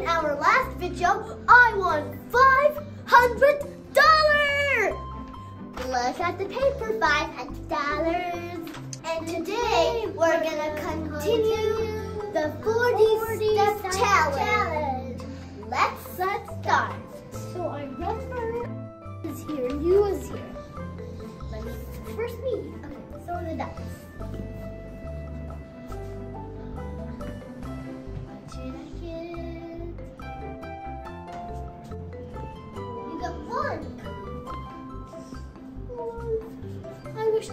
In our last video, I won $500. Look at the paper, $500. And today, we're gonna continue the 40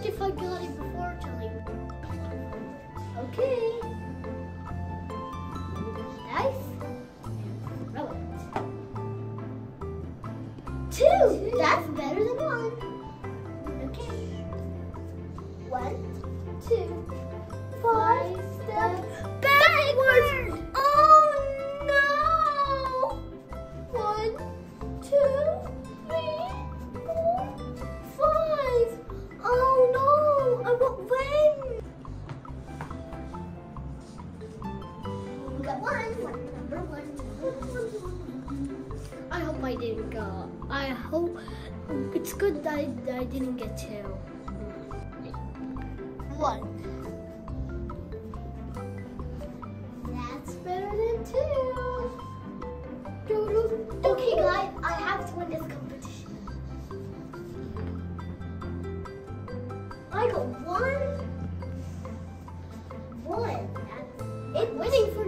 if I got it before We one. Number one. I hope I didn't go. I hope it's good that I, that I didn't get two. One. That's better than two. Okay, guys, I have to win this competition. I got one. One. That's it winning for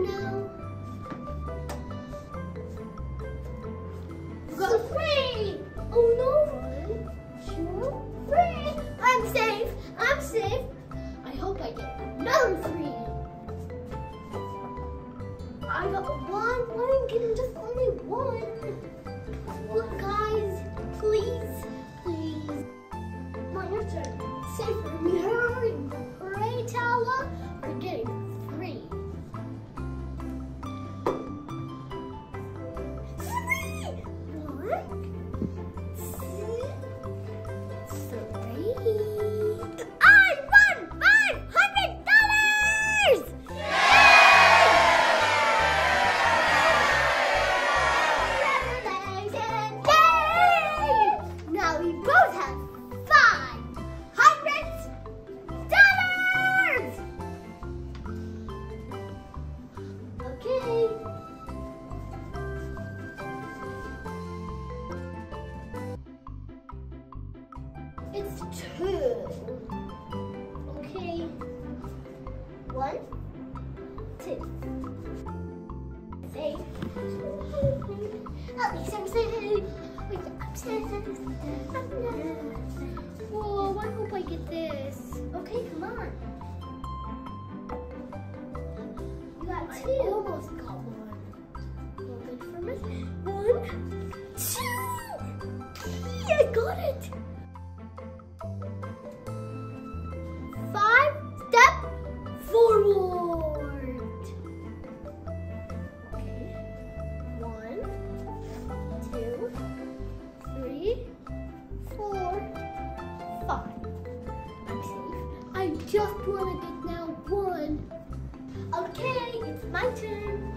Get another three. I got one. Why I getting just only one? Look, guys. Please. One, two. Safe. At least I'm. Whoa, I hope I get this. Okay, come on. You got two. Just wanted it now. One. Okay, it's my turn.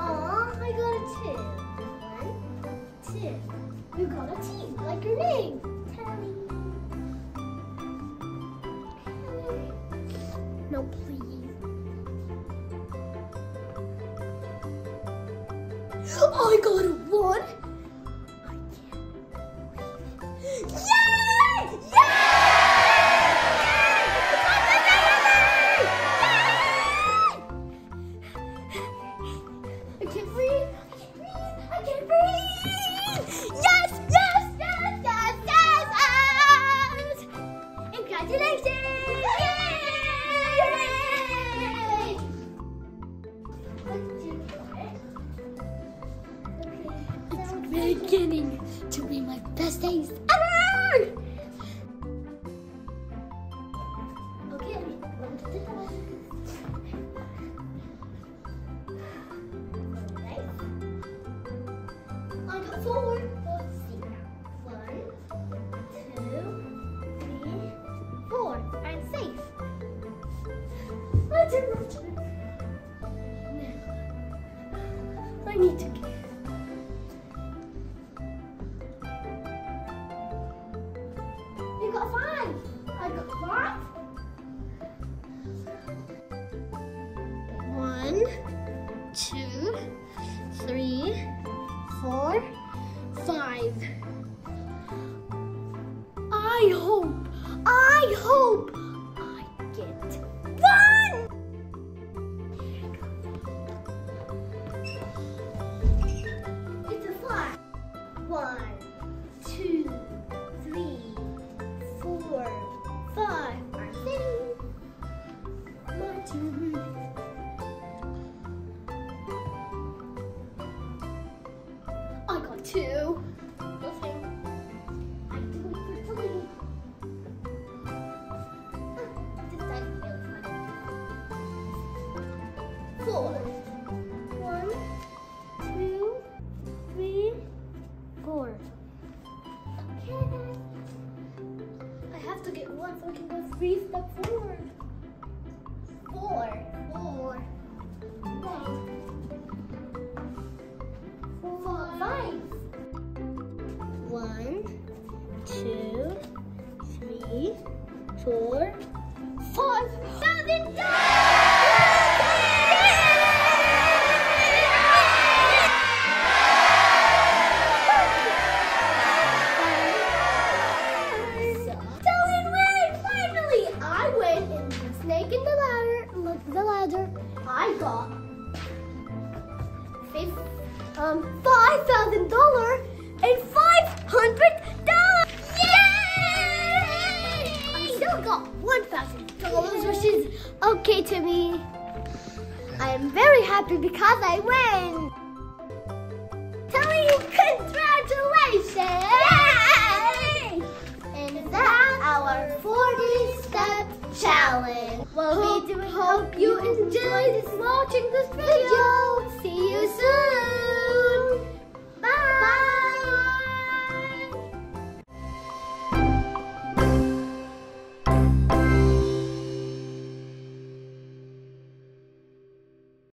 Aw, I got a two. One, two. You got a T, like your name. Tally. No, please. I got a one. I can't. Yay! To be my best days ever! Got five. I got five. One, two, three, four, five. I hope, I hope two. In the snake in the ladder. Look, the ladder. I got um five thousand dollar and five hundred which is okay to me. I am very happy because I win. You congratulations! Yay! And that's our 40 step challenge. We'll be doing hope you enjoyed watching this video. See you soon.